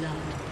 Love.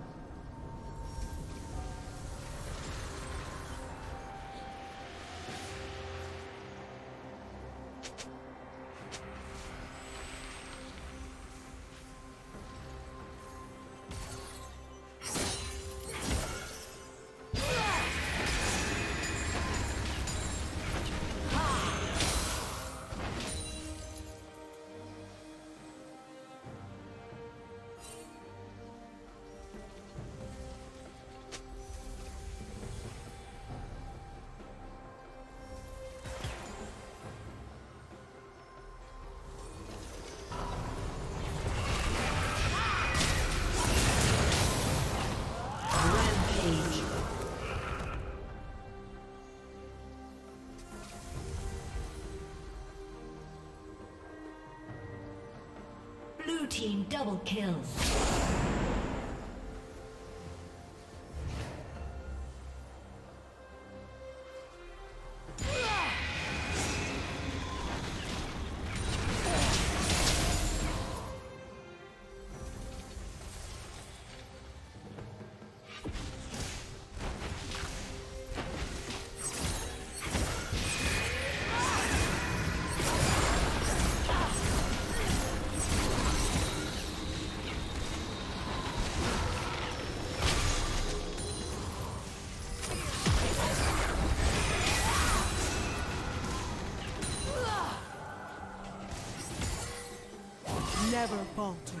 Team double kill. Falter.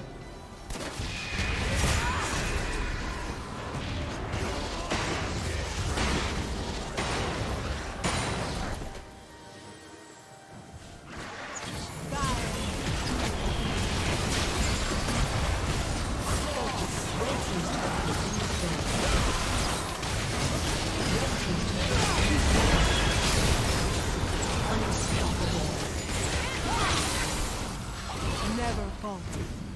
never faulty.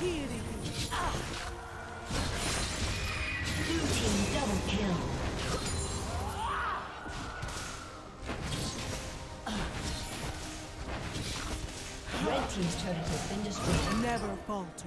Red Team's turret has been destroyed. Never falter.